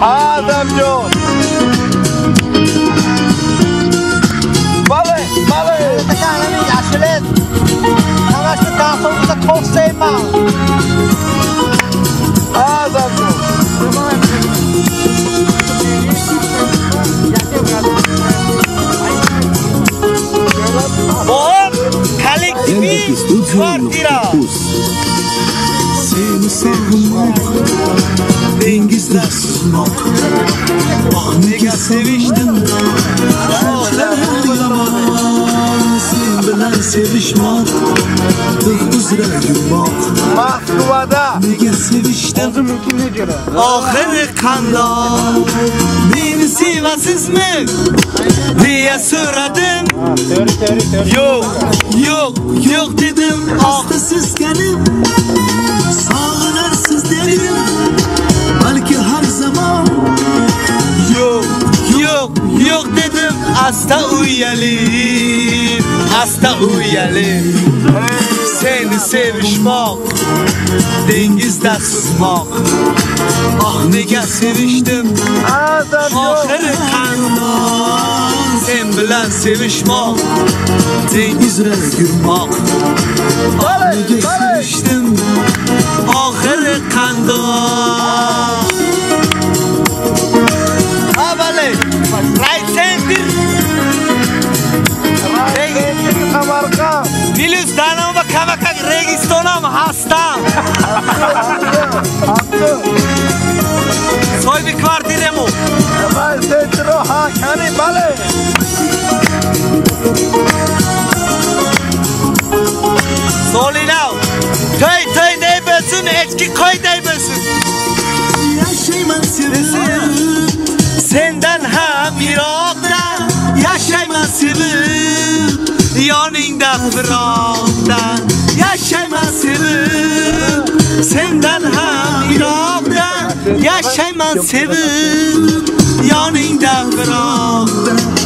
Adamio. Vale, vale. Teşekkür Yaşılız. Savaşta daha sonra çok sevmem. Adamio. Bob, Khalik TV, Swartira. Ah nega sevishdim? Olam bilaman Sen bilan sevishman Tig' uzra yurmoq Moskvada Nega sevishdim Oxiri qandoq Meni sevasizmi? Deya so'radim. Yo'q, yo'q, yo'q dedim. Oxta seskanib dedim Asta uyuyalım Asta uyuyalım. Seni sevişmek Dengizde susmak. Ah nega seviştim. Azamcı. Ahir kandan Sen bilen sevişmek Dengizde yurmak Bale, Nega seviştim kamarka. Hindistan va kamaka registonam Hakkı. Soy bir kvartiremo Hemen setro hakani bale. Solinav Töy töy ne bölsün eçki koy ne bölsün Yaşayman sevdim Senden hem Irak'ta Yaşayman sevip Yanında Fırak'ta Yaşayman sevip Senden hem Irak'ta Yaşayman sevip Yanında Fırak'ta